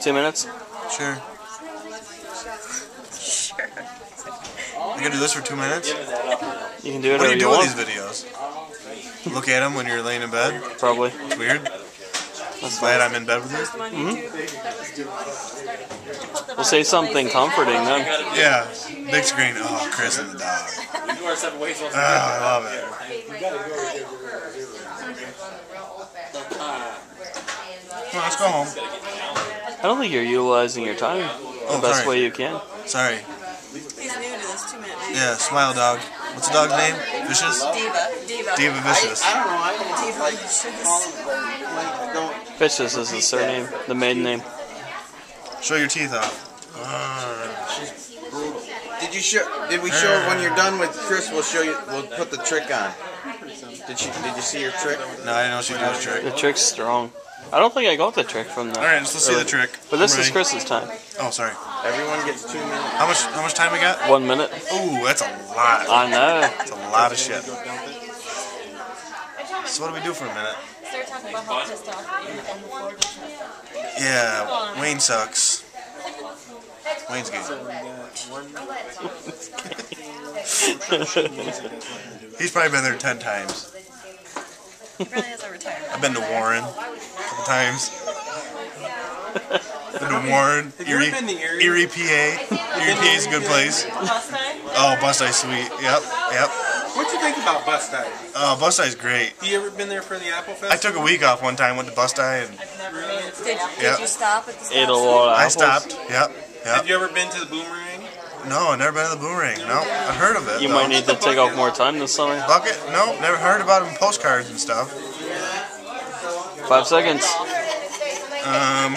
Two minutes? Sure. Sure. You gonna do this for two minutes? You can do it What do you do you with want. these videos? Look at them when you're laying in bed. Probably. It's weird. I'm glad I'm in bed with you. Mm-hmm. We'll say something comforting then. Yeah, big screen. Oh, Chris and the dog. Oh, I love it. Come on, let's go home. I don't think you're utilizing your time oh, the Oh, best sorry. way you can. Sorry. He's new to this two minute video. Yeah, smile dog. What's the dog's name? Vicious? Diva. Diva. Diva Vicious. I don't know. I don't Diva. like, Vicious. like. Vicious is the surname, the maiden name. Show your teeth off. Did you show? Did we show when you're done with Chris? We'll show you. We'll put the trick on. Did she? Did you see your trick? No, I didn't know she did a trick. The trick's strong. I don't think I got the trick from that. All right, let's see the trick. But this is ready. Chris's time. Oh, sorry. Everyone gets two minutes. How much? How much time we got? One minute. Ooh, that's a lot. I know. That's a lot of shit. So what do we do for a minute? Start talking about how pissed off you and the Florida trip. Yeah, Wayne sucks. Wayne's good. He's probably been there ten times. He really has a retirement. I've been to Warren a couple times. Been to Warren, you ever Erie, been to Erie? Erie, PA. Erie, PA is a good place. Last time? Oh, Bus Ice Sweet. Yep, yep. What you think about Bust Dive? Oh, Bus Ice great. You ever been there for the Apple Fest? I took a week off one time, went to Bus Dive, and Never been. Did, did Yeah. you stop at the stop Ate a sign? lot of I apples. stopped. Yep, Have yep. you ever been to the Boomerang? No, I've never been to the Boomerang. No, I've heard of it. You though. might need to take off more time this summer. Bucket? No, never heard about them in postcards and stuff. Five seconds. Um,